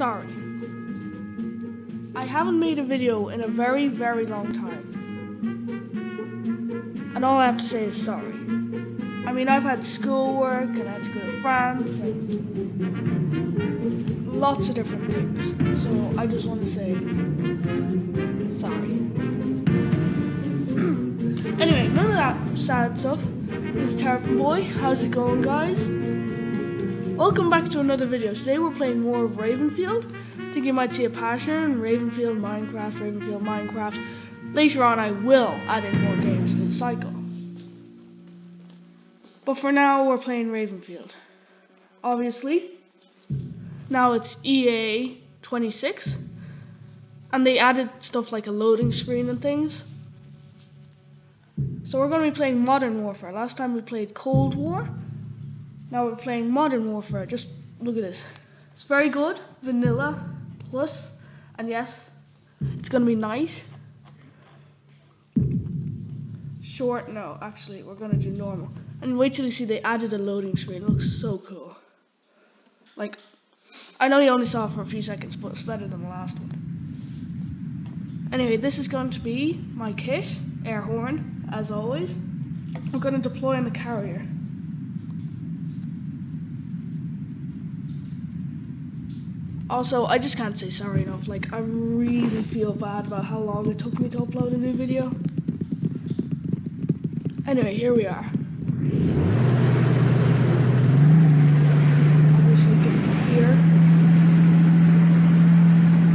sorry. I haven't made a video in a very, very long time. And all I have to say is sorry. I mean, I've had schoolwork and I had to go to France and lots of different things. So I just want to say sorry. anyway, none of that sad stuff. This is Terrapin Boy. How's it going, guys? Welcome back to another video. Today we're playing more of Ravenfield. I think you might see a pattern, Ravenfield, Minecraft, Ravenfield, Minecraft. Later on I will add in more games to the cycle. But for now we're playing Ravenfield. Obviously. Now it's EA 26. And they added stuff like a loading screen and things. So we're going to be playing Modern Warfare. Last time we played Cold War. Now we're playing Modern Warfare. Just look at this. It's very good. Vanilla plus, and yes, it's gonna be nice. Short, no, actually, we're gonna do normal. And wait till you see they added a loading screen. It looks so cool. Like, I know you only saw it for a few seconds, but it's better than the last one. Anyway, this is going to be my kit, air horn, as always. We're going to deploy on the carrier. Also, I just can't say sorry enough. Like, I really feel bad about how long it took me to upload a new video. Anyway, here we are. Obviously, getting here.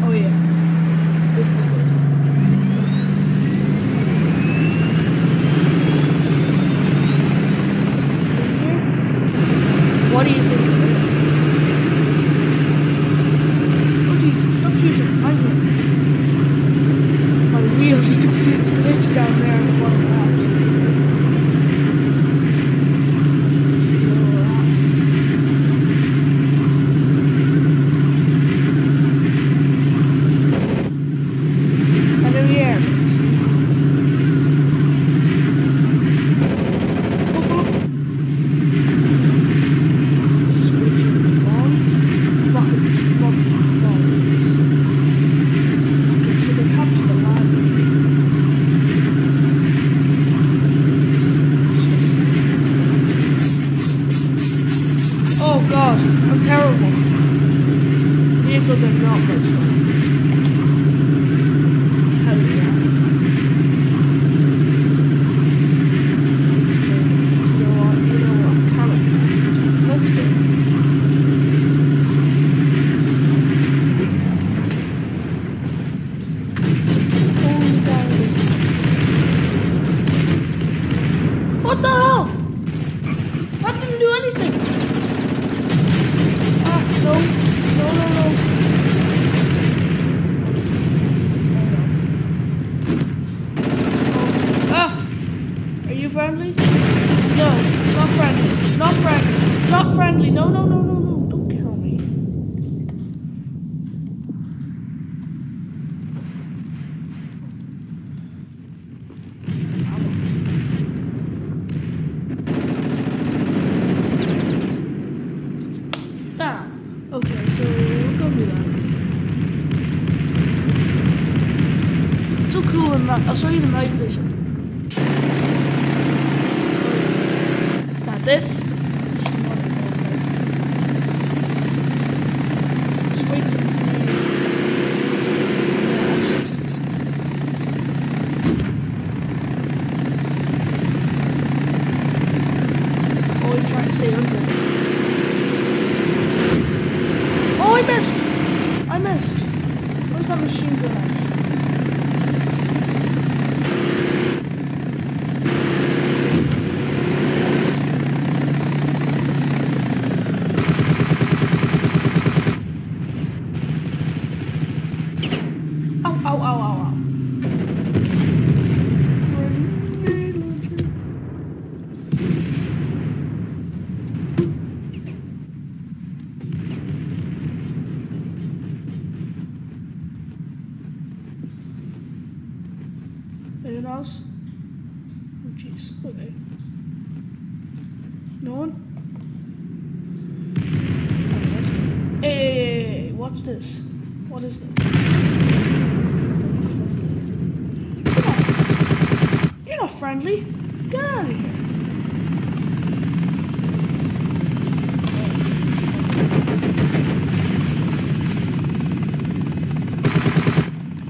Oh yeah, this is good. What do you think of this? Oh jeez, stop shooting. I'm here. My wheels, you can see it's glitched down there in the bottom left. See where we're at. Enemy air base. Boop, boop. Switching bombs. Rocket, rocket bombs. Okay, so they captured the land. Oh god, I'm terrible. Vehicles are not my strength. Hell yeah. You know what, you know what, Camel. Let's go. Holy dang. What the hell? That didn't do anything. Else? Oh jeez, okay. No one? Hey, hey, what's this? What is this? You're not friendly. Get out of here.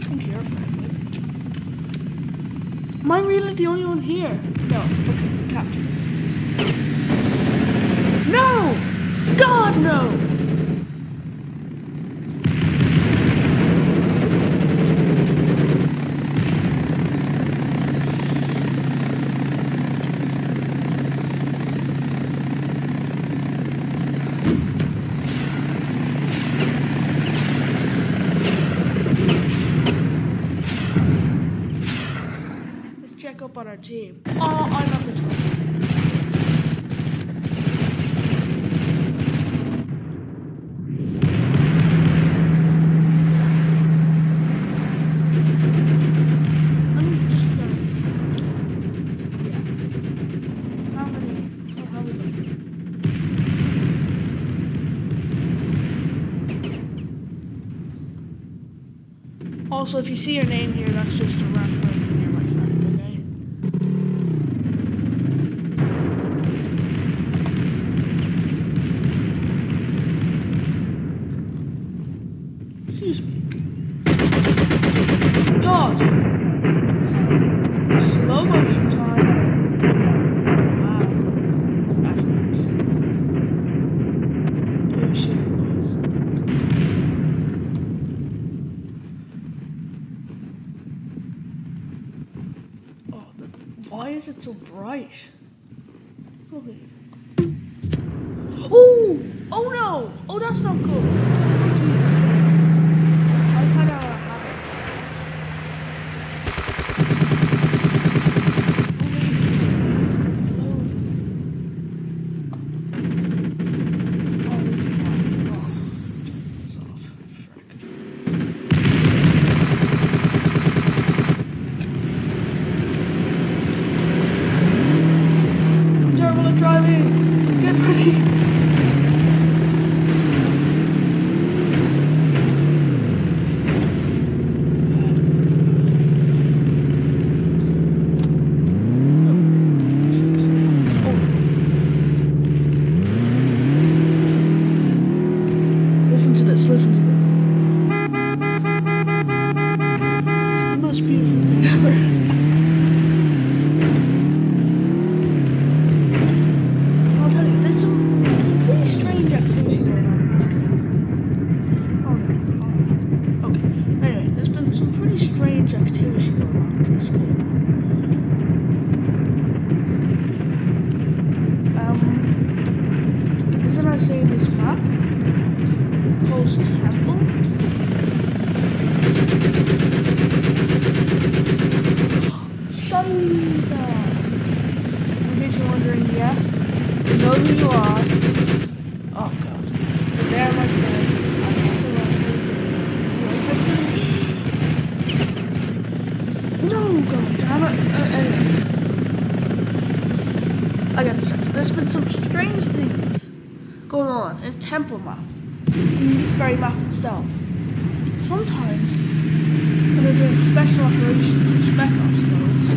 think you're friendly. The only one here? No. Okay, captain. No! God, no! Let's check up on our team. Oh, I'm not the top. I'm just gonna. Yeah. How many? Oh, how many? If you see your name here, that's just a reference and you're my friend, okay? Excuse me. God! Slow motion time. Wow. That's nice. Oh shit, boys. Oh, the, why is it so bright? Okay. Oh! Oh no! Oh, that's not good. You're wondering, yes, you know who you are. Oh god. You're there, my friend. I'm also referencing. No, god damn it. Uh, anyway. I got distracted. There's been some strange things going on in a temple map. In this very map itself. Sometimes, when they're doing special operations or spec modes, you see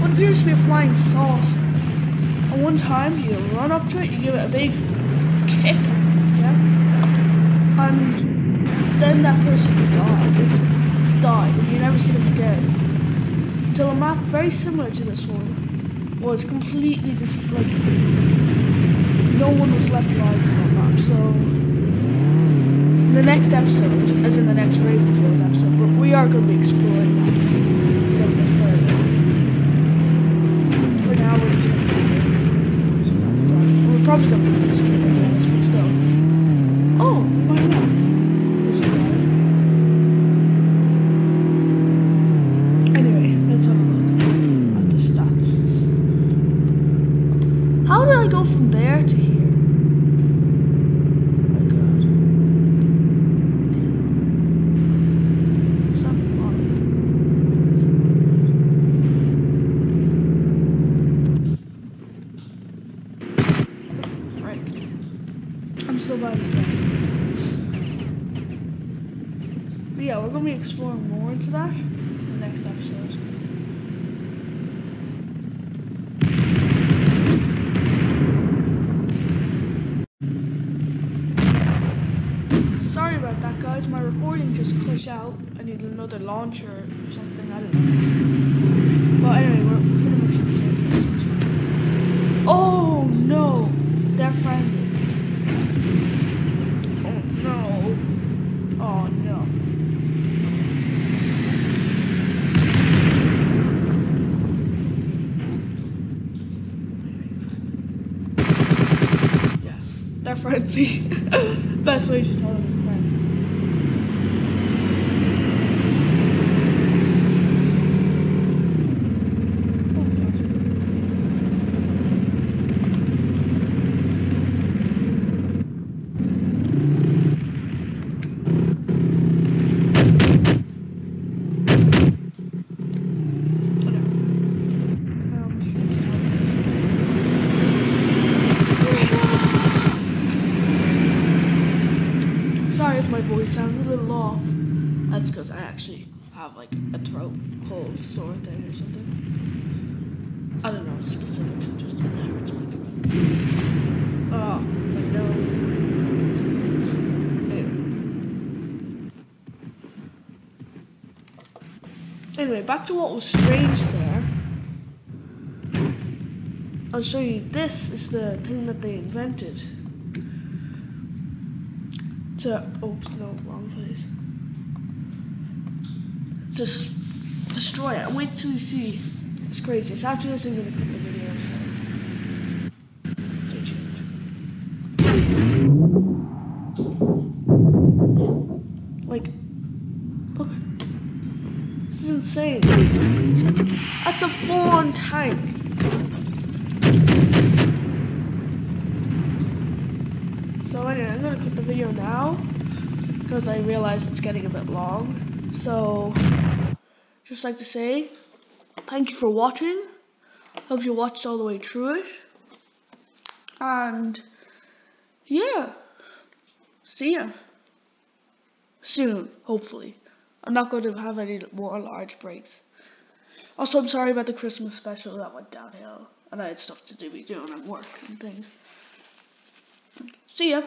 what appears to be a flying. And one time, you run up to it, you give it a big kick, yeah? And then that person will die. They just die, and you never see them again. Until a map very similar to this one was completely just like no one was left alive in that map. So the next episode, as in the next Ravenfield episode, we- we are going to be exploring still. Oh, I'm. But yeah, we're gonna be exploring more into that in the next episode. my recording just crashed out. I need another launcher or something, I don't know. But anyway, we're pretty much in the same place. Oh! Friendly. Best way to tell them they're friendly. Oh, gosh. Whatever. Um, let's try this. Voice sounds a little off. That's because I actually have like a throat cold sore thing or something. I don't know specifics, just it hurts my throat. Oh, my nose. Anyway, back to what was strange there. I'll show you. This is the thing that they invented. To oops, no, wrong place. Just destroy it. Wait till you see. It's crazy. So after this, I'm gonna cut the video. So stay tuned. Like, look. This is insane. That's a full-on tank. So anyway, I'm gonna cut the video now because I realize it's getting a bit long. So, just like to say, thank you for watching. Hope you watched all the way through it. And yeah, see ya soon, hopefully. I'm not going to have any more large breaks. Also, I'm sorry about the Christmas special that went downhill, and I had stuff to do, be doing at work and things. See ya.